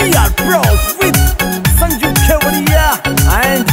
We are pros with Sanju Kevadia and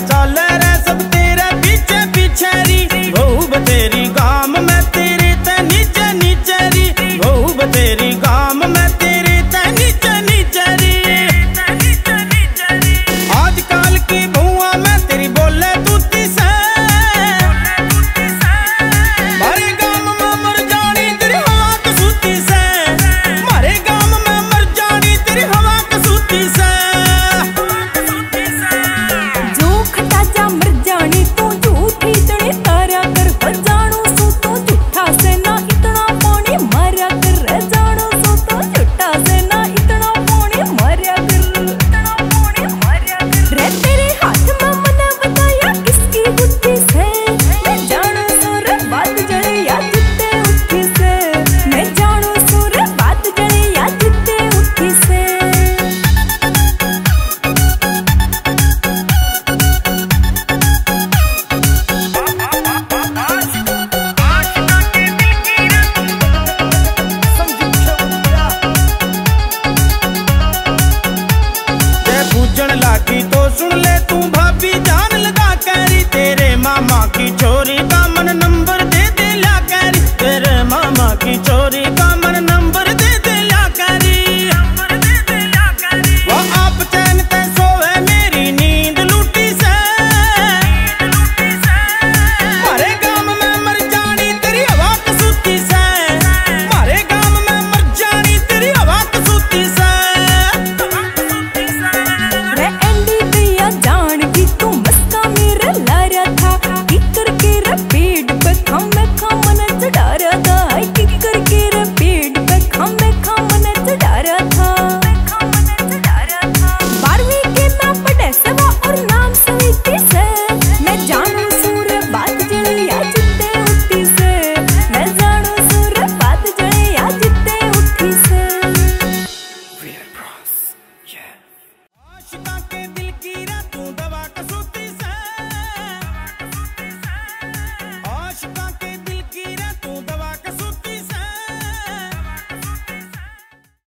चल रे सब तेरे पीछे पीछे री बहु बतेरी, गाम में तेरे ते नीचे नीचे री बहु बतेरी, गाम में तेरे ते नीचे नीचे री आजकल की भुआ में तेरी बोले तू तीसे मारे गाम में मर जानी तेरी हवा कसूती से। मारे गाम में मर जानी तेरी हवा कसूती से। माँ की जो papel del